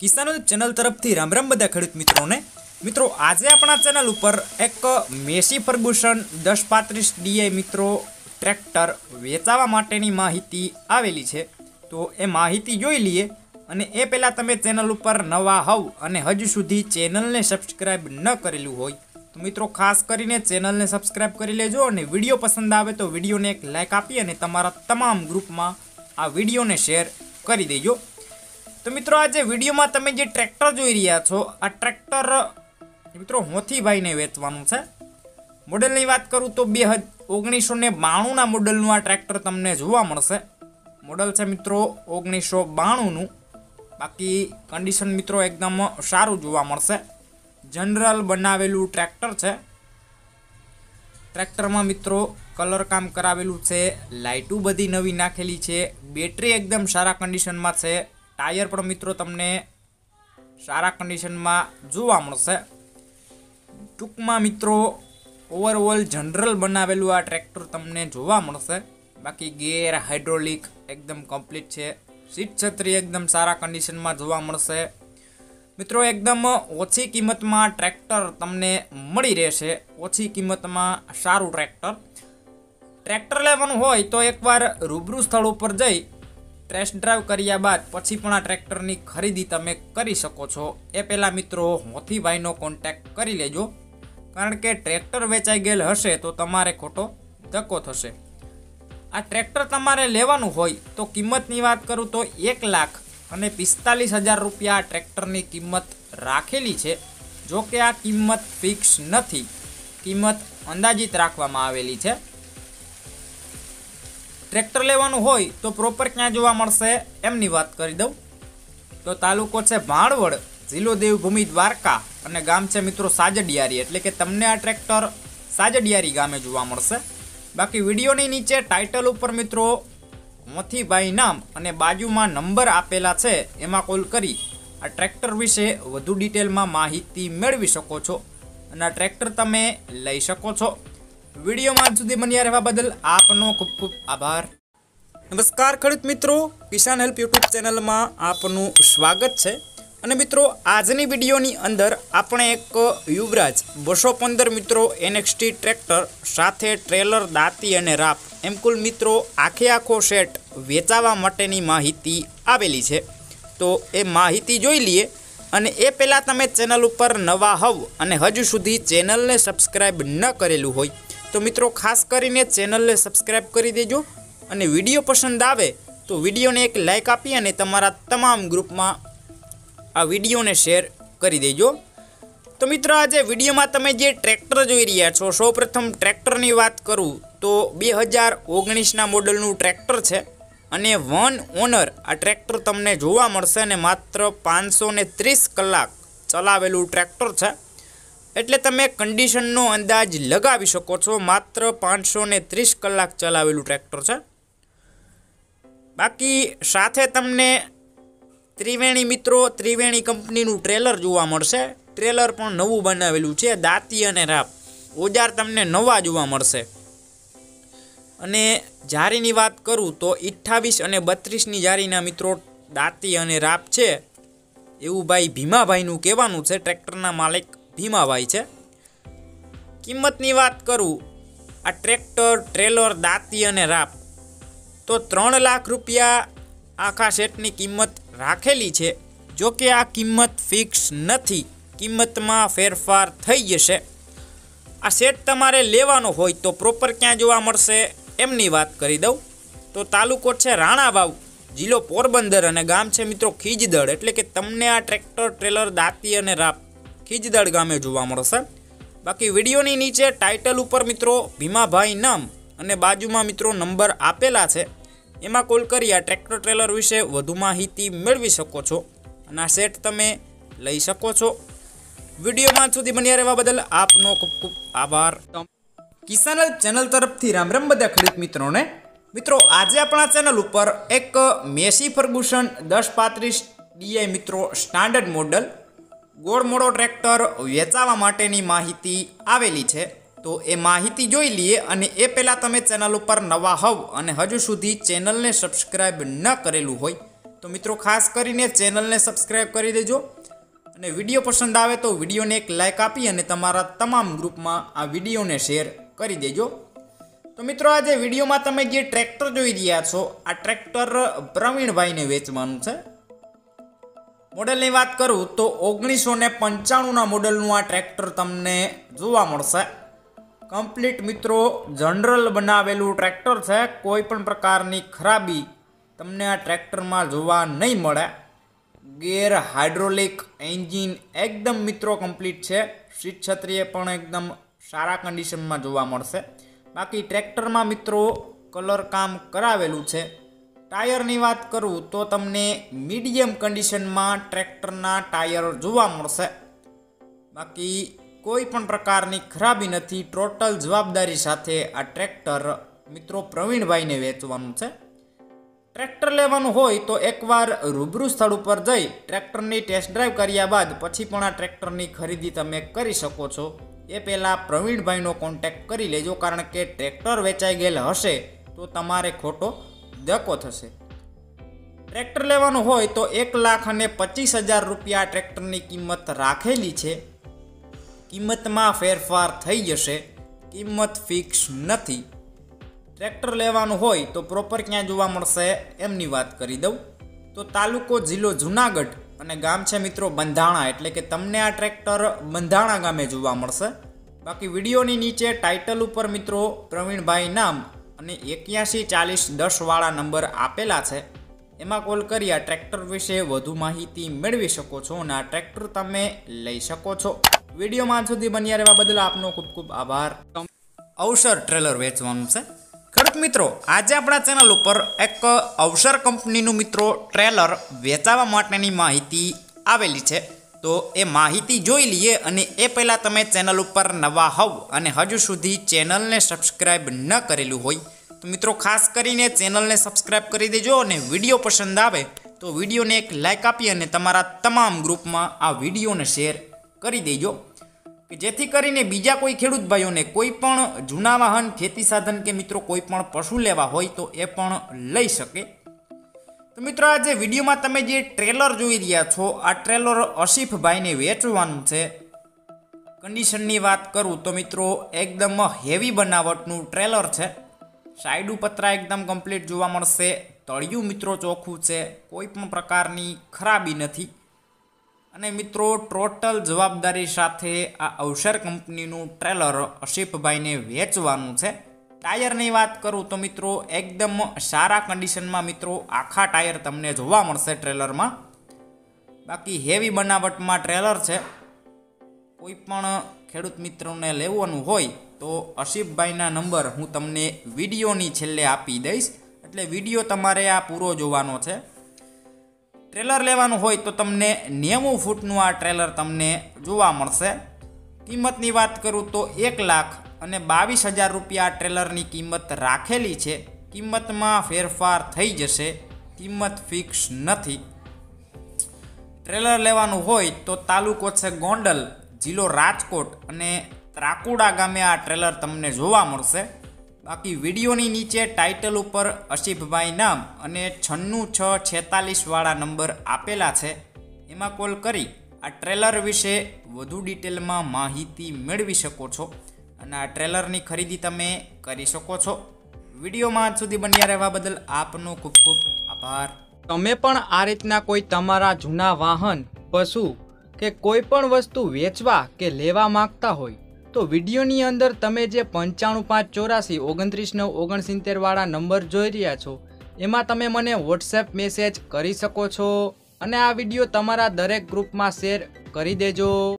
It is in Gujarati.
કિસાન ચેનલ તરફથી રામ રામ બધા ખેડૂત મિત્રોને. મિત્રો, આજે આપણા ચેનલ ઉપર એક મેસી ફર્ગુસન દસ પાંત્રીસ ડીઆઈ મિત્રો ટ્રેક્ટર વેચાવા માટેની માહિતી આવેલી છે. તો એ માહિતી જોઈ લઈએ અને એ પહેલાં તમે ચેનલ ઉપર નવા હોવ અને હજુ સુધી ચેનલને સબસ્ક્રાઈબ ન કરેલું હોય, તો મિત્રો ખાસ કરીને ચેનલને સબસ્ક્રાઈબ કરી લેજો અને વીડિયો પસંદ આવે તો વિડીયોને એક લાઇક આપી અને તમારા તમામ ગ્રુપમાં આ વિડીયોને શેર કરી દેજો. તો મિત્રો આજે વિડીયોમાં તમે જે ટ્રેક્ટર જોઈ રહ્યા છો, આ ટ્રેક્ટર, મિત્રો હોથીભાઈને વેચવાનું છે. મોડેલની વાત કરું તો બે હજ, ઓગણીસો ને બાણુંના મોડલનું આ ટ્રેક્ટર તમને જોવા મળશે. મોડલ છે મિત્રો ઓગણીસો બાણુંનું. બાકી કન્ડિશન મિત્રો એકદમ સારું જોવા મળશે. જનરલ બનાવેલું ટ્રેક્ટર છે. ટ્રેક્ટરમાં મિત્રો કલર કામ કરાવેલું છે, લાઇટું બધી નવી નાખેલી છે, બેટરી એકદમ સારા કન્ડિશનમાં છે. ટાયર પણ મિત્રો તમને સારા કન્ડિશનમાં જોવા મળશે. ટૂંકમાં મિત્રો ઓવરઓલ જનરલ બનાવેલું આ ટ્રેક્ટર તમને જોવા મળશે. બાકી ગેર હાઇડ્રોલિક એકદમ કમ્પ્લીટ છે. સીટ છત્રી એકદમ સારા કન્ડિશનમાં જોવા મળશે. મિત્રો, એકદમ ઓછી કિંમતમાં ટ્રેક્ટર તમને મળી રહેશે. ઓછી કિંમતમાં સારું ટ્રેક્ટર ટ્રેક્ટર લેવાનું હોય તો એકવાર રૂબરૂ સ્થળ ઉપર જઈ ટેસ્ટ ડ્રાઈવ કર્યા બાદ પછી પણ આ ટ્રેક્ટરની ખરીદી તમે કરી શકો છો. એ પહેલાં મિત્રો મોથીભાઈનો કોન્ટેક્ટ કરી લેજો. કારણ કે ટ્રેક્ટર વેચાઈ ગયેલ હશે તો તમારે ખોટો ધક્કો થશે. આ ટ્રેક્ટર તમારે લેવાનું હોય તો કિંમતની વાત કરું તો એક લાખ અને પિસ્તાલીસ હજાર રૂપિયા ટ્રેક્ટરની કિંમત રાખેલી છે. જો કે આ કિંમત ફિક્સ નથી. કિંમત અંદાજિત રાખવામાં આવેલી છે. ટ્રેક્ટર લેવાનું હોય તો પ્રોપર ક્યાં જોવા મળશે એમની વાત કરી દઉં. તો તાલુકો છે ભાણવડ, જિલ્લો દેવભૂમિ દ્વારકા અને ગામ છે મિત્રો સાજડિયારી. એટલે કે તમને આ ટ્રેક્ટર સાજડિયારી ગામે જોવા મળશે. બાકી વિડીયોની નીચે ટાઇટલ ઉપર મિત્રો મોથીભાઈ નામ અને બાજુમાં નંબર આપેલા છે, એમાં કોલ કરી આ ટ્રેક્ટર વિશે વધુ ડિટેલમાં માહિતી મેળવી શકો છો. અને આ ટ્રેક્ટર તમે લઈ શકો છો. વિડીયોમાં સુધી બન્યા રહેવા બદલ આપનો ખૂબ ખૂબ આભાર. નમસ્કાર, ખેડૂત મિત્રો. કિસાન હેલ્પ યુટ્યુબ ચેનલમાં આપનું સ્વાગત છે. અને મિત્રો, આજની વિડીયોની અંદર આપણે એક યુવરાજ, બસો પંદર મિત્રો એનએક્સટી ટ્રેક્ટર સાથે ટ્રેલર, દાંતી અને રાપ એમ કુલ મિત્રો આખે આખો સેટ વેચાવા માટેની માહિતી આવેલી છે. તો એ માહિતી જોઈ લઈએ અને એ પહેલાં તમે ચેનલ ઉપર નવા હોવ અને હજુ સુધી ચેનલને સબસ્ક્રાઈબ ન કરેલું હોય તો મિત્રો, ખાસ કરીને ચેનલને સબસ્ક્રાઈબ કરી દેજો અને વીડિયો પસંદ આવે તો વિડીયોને એક લાઇક આપી અને તમારા તમામ ગ્રુપમાં આ વિડીયોને શેર કરી દેજો. તો મિત્રો, આજે વિડીયોમાં તમે જે ટ્રેક્ટર જોઈ રહ્યા છો, સૌપ્રથમ ટ્રેક્ટરની વાત કરું તો બે હજાર ઓગણીસના મોડલનું ટ્રેક્ટર છે અને વન ઓનર આ ટ્રેક્ટર તમને જોવા મળશે અને માત્ર પાંચસો ત્રીસ કલાક ચલાવેલું ટ્રેક્ટર છે. એટલે તમે કન્ડિશનનો અંદાજ લગાવી શકો છો. માત્ર પાંચસો ને ત્રીસ કલાક ચલાવેલું ટ્રેક્ટર છે. બાકી સાથે તમને ત્રિવેણી મિત્રો, ત્રિવેણી કંપનીનું ટ્રેલર જોવા મળશે. ટ્રેલર પણ નવું બનાવેલું છે, દાંતી અને રાપ. ઓજાર તમને નવા જોવા મળશે. અને જારીની વાત કરું તો અઠ્ઠાવીસ અને બત્રીસની જારીના મિત્રો દાંતી અને રાપ છે. એવું ભાઈ ભીમાભાઈનું કહેવાનું છે ટ્રેક્ટરના માલિક ભીમાભાઈ છે. કિંમતની વાત કરું, આ ટ્રેક્ટર, ટ્રેલર, દાંતી અને રાપ, તો ત્રણ લાખ રૂપિયા આખા સેટની કિંમત રાખેલી છે. જો કે આ કિંમત ફિક્સ નથી, કિંમતમાં ફેરફાર થઈ જશે. આ સેટ તમારે લેવાનો હોય તો પ્રોપર ક્યાં જોવા મળશે એમની વાત કરી દઉં. તો તાલુકો છે રાણાવાવ જિલ્લો પોરબંદર અને ગામ છે મિત્રો ખીજદળ, એટલે કે તમને આ ટ્રેક્ટર, ટ્રેલર, દાંતી અને રાપ ખીજદળ ગામે જોવા મળશે. બાકી વિડીયોની નીચે ટાઇટલ ઉપર મિત્રો, ભીમાભાઈ નામ અને બાજુમાં મિત્રો નંબર આપેલા છે. એમાં કોલ કરી આ ટ્રેક્ટર ટ્રેલર વિશે વધુ માહિતી મેળવી શકો છો અને આ સેટ તમે લઈ શકો છો. વિડીયોમાં સુધી બન્યા રહેવા બદલ આપનો ખૂબ ખૂબ આભાર. કિસાન ચેનલ તરફથી રામ રામ બધા ખરીદ મિત્રોને. મિત્રો, આજે આપણા ચેનલ ઉપર એક મેસી ફર્ગુસન દસ પાંત્રીસ ડીઆઈ મિત્રો સ્ટાન્ડર્ડ મોડલ ગોળ મોડો ટ્રેક્ટર વેચાવા માટેની માહિતી આવેલી છે. તો એ માહિતી જોઈ લઈએ અને એ પહેલાં તમે ચેનલ ઉપર નવા હોવ અને હજુ સુધી ચેનલને સબસ્ક્રાઈબ ન કરેલું હોય, તો મિત્રો ખાસ કરીને ચેનલને સબસ્ક્રાઈબ કરી દેજો. અને વીડિયો પસંદ આવે તો વિડીયોને એક લાઇક આપી અને તમારા તમામ ગ્રુપમાં આ વિડીયોને શેર કરી દેજો. તો મિત્રો આજે વિડીયોમાં તમે જે ટ્રેક્ટર જોઈ રહ્યા છો, આ ટ્રેક્ટર પ્રવીણભાઈને વેચવાનું છે. મોડલની વાત કરું તો ઓગણીસો ને પંચાણુંના મોડલનું આ ટ્રેક્ટર તમને જોવા મળશે. કમ્પ્લીટ મિત્રો, જનરલ બનાવેલું ટ્રેક્ટર છે. કોઈ પણ પ્રકારની ખરાબી તમને આ ટ્રેક્ટરમાં જોવા નહીં મળે. ગેર હાઇડ્રોલિક એન્જિન એકદમ મિત્રો કમ્પ્લીટ છે. સીટ છત્રીએ પણ એકદમ સારા કન્ડિશનમાં જોવા મળશે. બાકી ટ્રેક્ટરમાં મિત્રો કલર કામ કરાવેલું છે. ટાયરની વાત કરું તો તમને મીડિયમ કન્ડિશનમાં ટ્રેક્ટરના ટાયર જોવા મળશે. બાકી કોઈ પણ પ્રકારની ખરાબી નથી, ટોટલ જવાબદારી સાથે આ ટ્રેક્ટર મિત્રો પ્રવીણભાઈને વેચવાનું છે. ટ્રેક્ટર લેવાનું હોય તો એકવાર રૂબરૂ સ્થળ ઉપર જઈ ટ્રેક્ટરની ટેસ્ટ ડ્રાઈવ કર્યા બાદ પછી પણ આ ટ્રેક્ટરની ખરીદી તમે કરી શકો છો. એ પહેલાં પ્રવીણભાઈનો કોન્ટેક્ટ કરી લેજો, કારણ કે ટ્રેક્ટર વેચાઈ ગયેલ હશે તો તમારે ખોટો ધક્કો થશે. ટ્રેક્ટર લેવાનું હોય તો એક લાખ અને પચીસ હજાર રૂપિયા ટ્રેક્ટરની કિંમત રાખેલી છે. કિંમતમાં ફેરફાર થઈ જશે. કિંમત ફિક્સ નથી. ટ્રેક્ટર લેવાનું હોય તો પ્રોપર ક્યાં જોવા મળશે એમની વાત કરી દઉં. તો તાલુકો જિલ્લો જુનાગઢ અને ગામ છે મિત્રો બંધાણા, એટલે કે તમને આ ટ્રેક્ટર બંધાણા ગામે જોવા મળશે. બાકી વિડીયોની નીચે ટાઇટલ ઉપર મિત્રો પ્રવીણભાઈ નામ અને એક્યાસી ચાલીસ દસવાળા નંબર આપેલા છે. એમાં કોલ કરી આ ટ્રેક્ટર વિશે વધુ માહિતી મેળવી શકો છો અને આ ટ્રેક્ટર તમે લઈ શકો છો. વિડીયોમાં સુધી બન્યા રહેવા બદલ આપનો ખૂબ ખૂબ આભાર. અવસર ટ્રેલર વેચવાનું છે. ખડક મિત્રો, આજે આપણા ચેનલ ઉપર એક અવસર કંપનીનું મિત્રો ટ્રેલર વેચાવા માટેની માહિતી આવેલી છે. તો એ માહિતી જોઈ લઈએ અને એ પહેલાં તમે ચેનલ ઉપર નવા હોવ અને હજુ સુધી ચેનલને સબસ્ક્રાઈબ ન કરેલું હોય, તો મિત્રો ખાસ કરીને ચેનલને સબસ્ક્રાઈબ કરી દેજો અને વીડિયો પસંદ આવે, તો વિડીયોને એક લાઇક આપી અને તમારા તમામ ગ્રુપમાં આ વિડીયોને શેર કરી દેજો. કે જેથી કરીને બીજા કોઈ ખેડૂત ભાઈઓને કોઈ પણ જૂના વાહન ખેતી સાધન કે મિત્રો કોઈ પણ પશુ લેવા હોય તો એ પણ લઈ શકે. તો મિત્રો આજે વિડીયોમાં તમે જે ટ્રેલર જોઈ રહ્યા છો, આ ટ્રેલર અસીફભાઈને વેચવાનું છે. કન્ડિશનની વાત કરું તો મિત્રો, એકદમ હેવી બનાવટનું ટ્રેલર છે. સાઈડ પતરા એકદમ કમ્પ્લીટ જોવા મળશે. તળિયું મિત્રો ચોખ્ખું છે, કોઈ પણ પ્રકારની ખરાબી નથી. અને મિત્રો, ટોટલ જવાબદારી સાથે આ અવસર કંપનીનું ટ્રેલર અશીફભાઈને વેચવાનું છે. ટાયરની વાત કરું તો મિત્રો, એકદમ સારા કન્ડિશનમાં મિત્રો, આખા ટાયર તમને જોવા મળશે ટ્રેલરમાં. બાકી હેવી બનાવટમાં ટ્રેલર છે. કોઈ પણ ખેડૂત મિત્રોને લેવાનું હોય તો અશીફભાઈના નંબર હું તમને વિડીયોની છેલ્લે આપી દઈશ. એટલે વીડિયો તમારે આ પૂરો જોવાનો છે. ટ્રેલર લેવાનું હોય તો તમને નેવું ફૂટનું આ ટ્રેલર તમને જોવા મળશે. કિંમતની વાત કરું તો એક લાખ અને બાવીસ હજાર રૂપિયા ટ્રેલરની કિંમત રાખેલી છે. કિંમતમાં ફેરફાર થઈ જશે. કિંમત ફિક્સ નથી. ટ્રેલર લેવાનું હોય તો તાલુકો છે ગોંડલ, જિલ્લો રાજકોટ અને ત્રાકુડા ગામે આ ટ્રેલર તમને જોવા મળશે. બાકી વિડીયોની નીચે ટાઇટલ ઉપર અશીફભાઈ નામ અને છન્નું છ છેતાલીસવાળા નંબર આપેલા છે. એમાં કોલ કરી આ ટ્રેલર વિશે વધુ ડિટેલમાં માહિતી મેળવી શકો છો. અને આ ટ્રેલરની ખરીદી તમે કરી શકો છો. વિડીયોમાં આજ સુધી બન્યા રહેવા બદલ આપનો ખૂબ ખૂબ આભાર. તમે પણ આ રીતના કોઈ તમારા જૂના વાહન, પશુ કે કોઈ પણ વસ્તુ વેચવા કે લેવા માંગતા હોય, તો વિડીયોની અંદર તમે જે પંચાણું પાંચ ચોરાસી ઓગણત્રીસ નવ ઓગણસિત્તેરવાળા નંબર જોઈ રહ્યા છો, એમાં તમે મને વોટ્સએપ મેસેજ કરી શકો છો. અને આ વીડિયો તમારા દરેક ગ્રુપમાં શેર કરી દેજો.